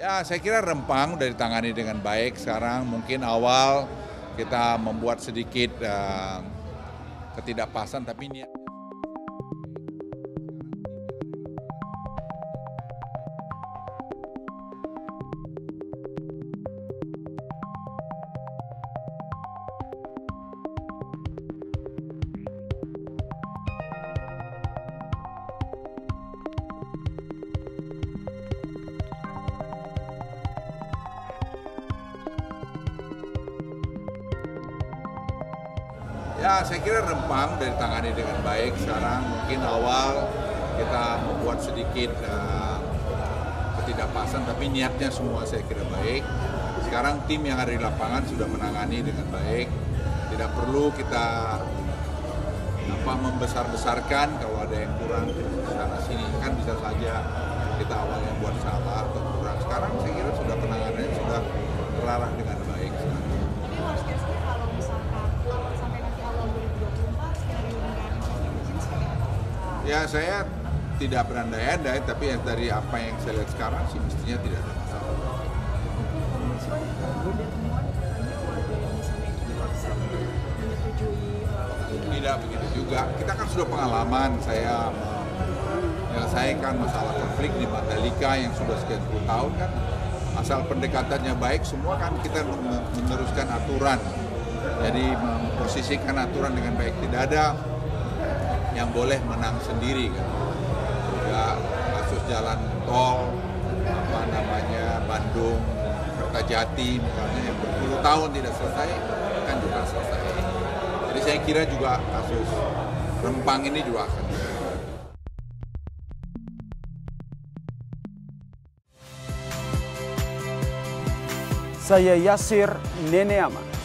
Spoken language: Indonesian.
Ya, saya kira Rempang sudah ditangani dengan baik. Sekarang mungkin awal kita membuat sedikit uh, ketidakpasan, tapi niat. Ya, saya kira Rempang dari tangani dengan baik. Sekarang mungkin awal kita membuat sedikit uh, ketidakpasan, tapi niatnya semua saya kira baik. Sekarang tim yang ada di lapangan sudah menangani dengan baik. Tidak perlu kita apa membesar-besarkan kalau ada yang kurang sana sini kan bisa saja kita awalnya buat salah atau kurang. Sekarang saya kira sudah penanganannya sudah terarah dengan baik. Tapi worst case-nya kalau misalkan sampai nanti awal 2024 skenario dengan izin seperti apa? Ya saya tidak berandai-andai, tapi yang dari apa yang saya lihat sekarang sih mestinya tidak ada masalah. Tidak begitu juga. Kita kan sudah pengalaman saya menyelesaikan masalah konflik di Mandalika yang sudah sekian puluh tahun kan. Asal pendekatannya baik, semua kan kita men- meneruskan aturan. Jadi memposisikan aturan dengan baik. Tidak ada yang boleh menang sendiri kan. Juga kasus jalan tol, apa namanya Bandung, Kertajati misalnya yang berpuluh tahun tidak selesai, kan juga selesai. Jadi saya kira juga kasus Rempang ini juga akan Saya Yasir Neneama.